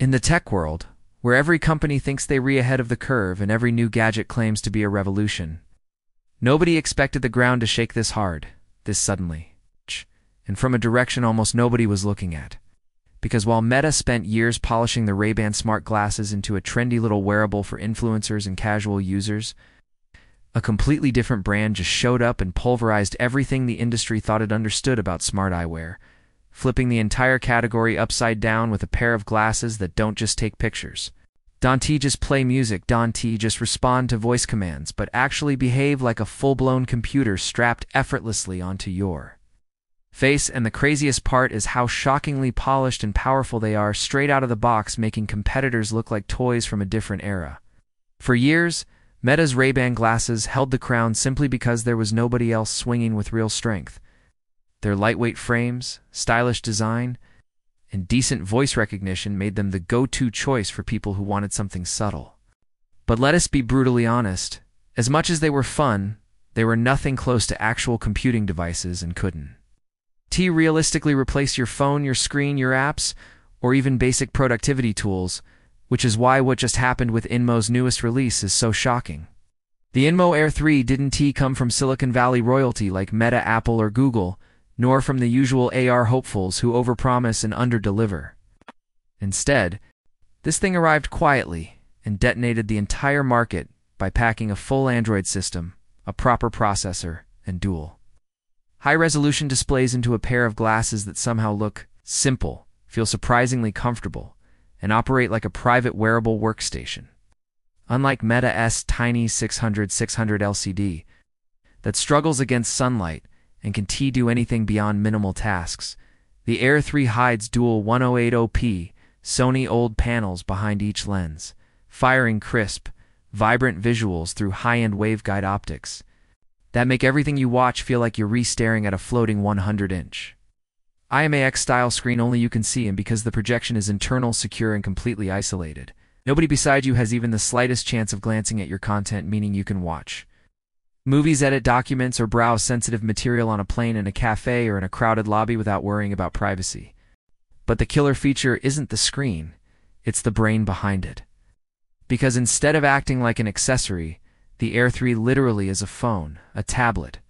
In the tech world, where every company thinks they re ahead of the curve and every new gadget claims to be a revolution, nobody expected the ground to shake this hard, this suddenly, and from a direction almost nobody was looking at. Because while Meta spent years polishing the Ray-Ban smart glasses into a trendy little wearable for influencers and casual users, a completely different brand just showed up and pulverized everything the industry thought it understood about smart eyewear, flipping the entire category upside down with a pair of glasses that don't just take pictures. Don't just play music, don't just respond to voice commands, but actually behave like a full-blown computer strapped effortlessly onto your face, and the craziest part is how shockingly polished and powerful they are straight out of the box, making competitors look like toys from a different era. For years, Meta's Ray-Ban glasses held the crown simply because there was nobody else swinging with real strength. Their lightweight frames, stylish design, and decent voice recognition made them the go-to choice for people who wanted something subtle. But let us be brutally honest, as much as they were fun, they were nothing close to actual computing devices and couldn't. T realistically replace your phone, your screen, your apps, or even basic productivity tools, which is why what just happened with Inmo's newest release is so shocking. The Inmo Air 3 didn't T come from Silicon Valley royalty like Meta, Apple, or Google, nor from the usual AR hopefuls who overpromise and underdeliver. Instead, this thing arrived quietly and detonated the entire market by packing a full Android system, a proper processor, and dual high-resolution displays into a pair of glasses that somehow look simple, feel surprisingly comfortable, and operate like a private wearable workstation. Unlike Meta S tiny 600-600 LCD that struggles against sunlight and can T do anything beyond minimal tasks, the Air 3 hides dual 1080p Sony OLED panels behind each lens, firing crisp, vibrant visuals through high-end waveguide optics that make everything you watch feel like you're re-staring at a floating 100-inch. IMAX-style screen only you can see and because the projection is internal, secure, and completely isolated. Nobody beside you has even the slightest chance of glancing at your content, meaning you can watch. Movies, edit documents, or browse sensitive material on a plane in a cafe or in a crowded lobby without worrying about privacy. But the killer feature isn't the screen, it's the brain behind it. Because instead of acting like an accessory, the Air 3 literally is a phone, a tablet,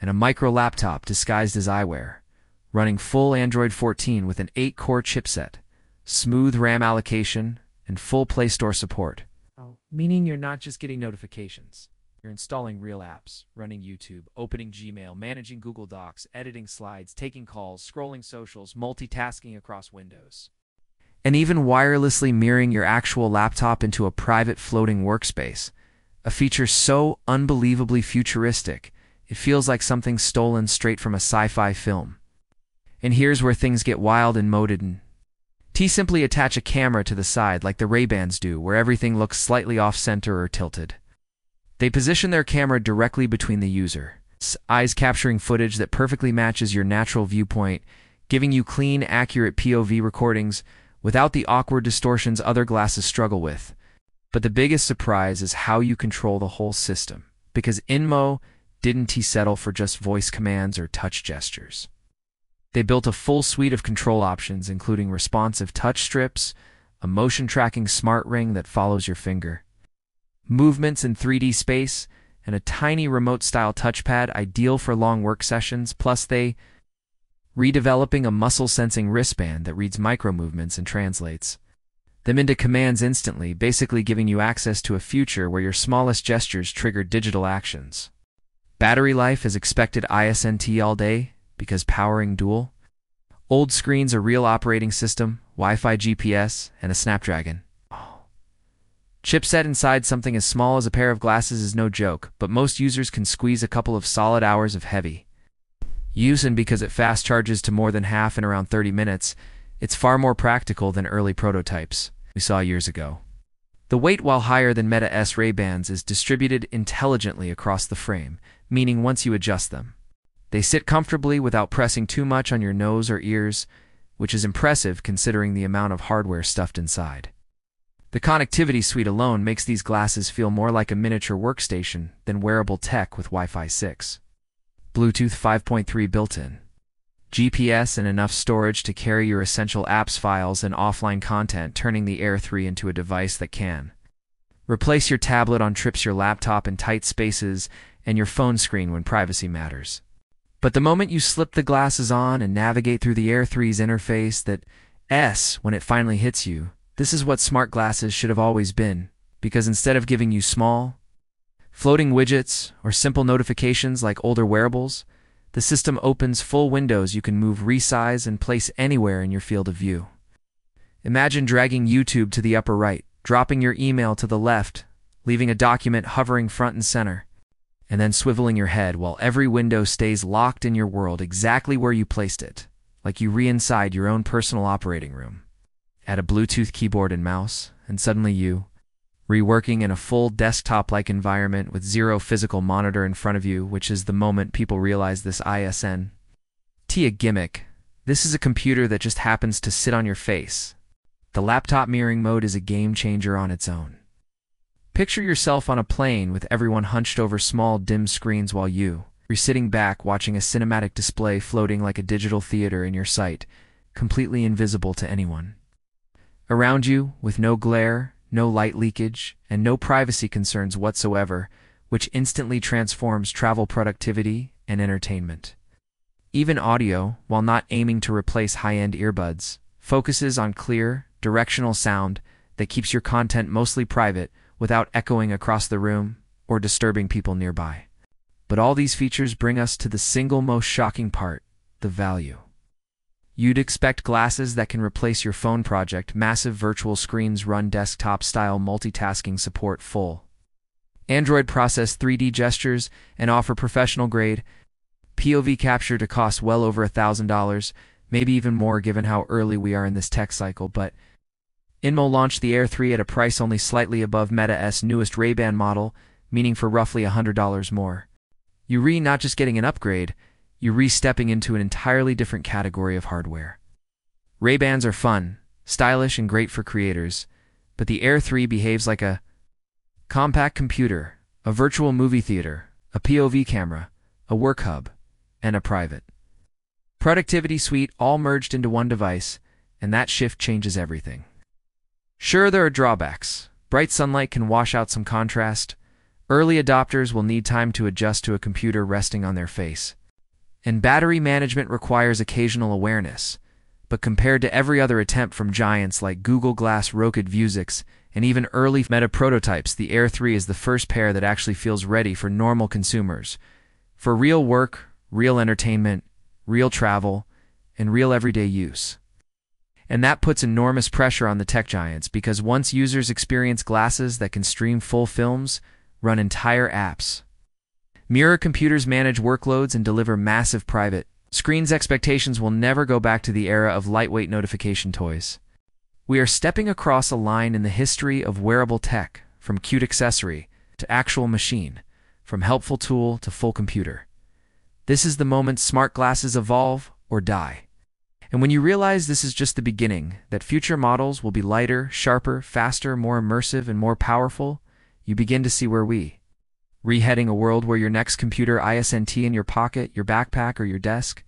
and a micro laptop disguised as eyewear running full Android 14 with an 8-core chipset, smooth RAM allocation, and full Play Store support. Oh, meaning you're not just getting notifications. You're installing real apps, running YouTube, opening Gmail, managing Google Docs, editing slides, taking calls, scrolling socials, multitasking across windows. And even wirelessly mirroring your actual laptop into a private floating workspace, a feature so unbelievably futuristic, it feels like something stolen straight from a sci-fi film. And here's where things get wild and moded and T simply attach a camera to the side like the Ray-Bans do where everything looks slightly off-center or tilted. They position their camera directly between the user, eyes capturing footage that perfectly matches your natural viewpoint, giving you clean, accurate POV recordings without the awkward distortions other glasses struggle with. But the biggest surprise is how you control the whole system, because Inmo didn't T settle for just voice commands or touch gestures. They built a full suite of control options, including responsive touch strips, a motion tracking smart ring that follows your finger, movements in 3D space, and a tiny remote style touchpad ideal for long work sessions. Plus, they redeveloping a muscle sensing wristband that reads micro movements and translates them into commands instantly, basically giving you access to a future where your smallest gestures trigger digital actions. Battery life is expected ISNT all day, because powering dual. OLED screens a real operating system, Wi-Fi GPS, and a Snapdragon. Chipset inside something as small as a pair of glasses is no joke, but most users can squeeze a couple of solid hours of heavy use and because it fast charges to more than half in around 30 minutes, it's far more practical than early prototypes we saw years ago. The weight, while higher than Meta S Ray-Bans, is distributed intelligently across the frame, meaning once you adjust them, they sit comfortably without pressing too much on your nose or ears, which is impressive considering the amount of hardware stuffed inside. The connectivity suite alone makes these glasses feel more like a miniature workstation than wearable tech with Wi-Fi 6. Bluetooth 5.3 built-in. GPS, and enough storage to carry your essential apps files and offline content, turning the Air 3 into a device that can. Replace your tablet on trips, your laptop in tight spaces, and your phone screen when privacy matters. But the moment you slip the glasses on and navigate through the Air 3's interface, that S, when it finally hits you, this is what smart glasses should have always been, because instead of giving you small, floating widgets or simple notifications like older wearables, the system opens full windows you can move, resize, and place anywhere in your field of view. Imagine dragging YouTube to the upper right, dropping your email to the left, leaving a document hovering front and center, and then swiveling your head while every window stays locked in your world exactly where you placed it, like you re inside your own personal operating room. Add a Bluetooth keyboard and mouse, and suddenly you, reworking in a full desktop like environment with zero physical monitor in front of you, which is the moment people realize this ISN. T a gimmick. This is a computer that just happens to sit on your face, the laptop mirroring mode is a game changer on its own. Picture yourself on a plane with everyone hunched over small, dim screens while you, are sitting back watching a cinematic display floating like a digital theater in your sight, completely invisible to anyone. Around you, with no glare, no light leakage, and no privacy concerns whatsoever, which instantly transforms travel productivity and entertainment. Even audio, while not aiming to replace high-end earbuds, focuses on clear, directional sound that keeps your content mostly private without echoing across the room or disturbing people nearby. But all these features bring us to the single most shocking part, the value. You'd expect glasses that can replace your phone project, massive virtual screens run desktop-style multitasking support full. Android process 3D gestures and offer professional-grade POV capture to cost well over $1,000, maybe even more given how early we are in this tech cycle, but Inmo launched the Air 3 at a price only slightly above Meta S newest Ray-Ban model, meaning for roughly $100 more. You re not just getting an upgrade, you re-stepping into an entirely different category of hardware. Ray-Bans are fun, stylish, and great for creators, but the Air 3 behaves like a compact computer, a virtual movie theater, a POV camera, a work hub, and a private. Productivity suite all merged into one device, and that shift changes everything. Sure, there are drawbacks. Bright sunlight can wash out some contrast. Early adopters will need time to adjust to a computer resting on their face. And battery management requires occasional awareness. But compared to every other attempt from giants like Google Glass, Rokid Vuzix, and even early Meta prototypes, the Air 3 is the first pair that actually feels ready for normal consumers. For real work, real entertainment, real travel, and real everyday use. And that puts enormous pressure on the tech giants because once users experience glasses that can stream full films, run entire apps, mirror computers manage workloads and deliver massive private screens, expectations will never go back to the era of lightweight notification toys. We are stepping across a line in the history of wearable tech, from cute accessory to actual machine, from helpful tool to full computer. This is the moment smart glasses evolve or die. And when you realize this is just the beginning, that future models will be lighter, sharper, faster, more immersive, and more powerful, you begin to see where we, reheading a world where your next computer ISNT in your pocket, your backpack, or your desk,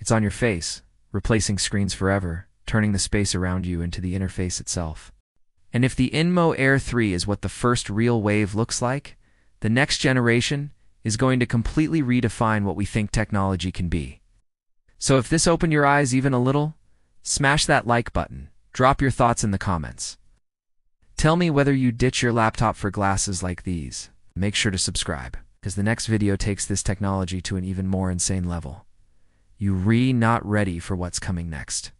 it's on your face, replacing screens forever, turning the space around you into the interface itself. And if the Inmo Air 3 is what the first real wave looks like, the next generation is going to completely redefine what we think technology can be. So if this opened your eyes even a little, smash that like button. Drop your thoughts in the comments. Tell me whether you ditch your laptop for glasses like these. Make sure to subscribe, because the next video takes this technology to an even more insane level. You re not ready for what's coming next.